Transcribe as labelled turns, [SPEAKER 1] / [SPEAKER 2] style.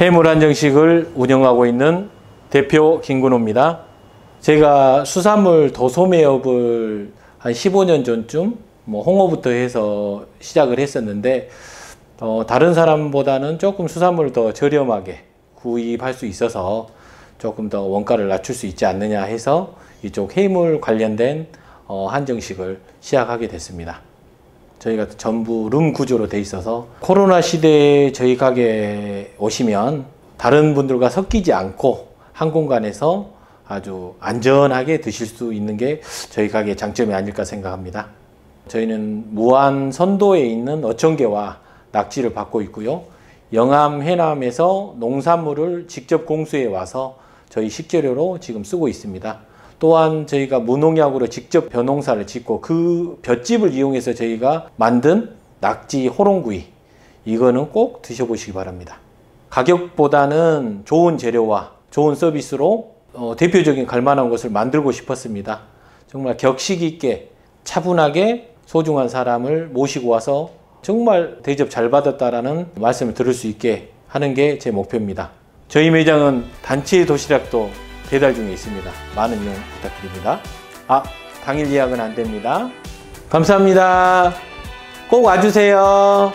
[SPEAKER 1] 해물 한정식을 운영하고 있는 대표 김근호입니다. 제가 수산물 도소매업을 한 15년 전쯤 뭐 홍어부터 해서 시작을 했었는데 어, 다른 사람보다는 조금 수산물을 더 저렴하게 구입할 수 있어서 조금 더 원가를 낮출 수 있지 않느냐 해서 이쪽 해물 관련된 어, 한정식을 시작하게 됐습니다. 저희가 전부 룸 구조로 돼 있어서 코로나 시대에 저희 가게에 오시면 다른 분들과 섞이지 않고 한 공간에서 아주 안전하게 드실 수 있는 게 저희 가게의 장점이 아닐까 생각합니다. 저희는 무안 선도에 있는 어촌계와 낙지를 받고 있고요. 영암 해남에서 농산물을 직접 공수해 와서 저희 식재료로 지금 쓰고 있습니다. 또한 저희가 무농약으로 직접 벼농사를 짓고 그 볏짚을 이용해서 저희가 만든 낙지 호롱구이 이거는 꼭 드셔보시기 바랍니다. 가격보다는 좋은 재료와 좋은 서비스로 어, 대표적인 갈만한 것을 만들고 싶었습니다. 정말 격식 있게 차분하게 소중한 사람을 모시고 와서 정말 대접 잘 받았다라는 말씀을 들을 수 있게 하는 게 제 목표입니다. 저희 매장은 단체 도시락도 배달 중에 있습니다. 많은 이용 부탁드립니다. 아, 당일 예약은 안 됩니다. 감사합니다. 꼭 와주세요.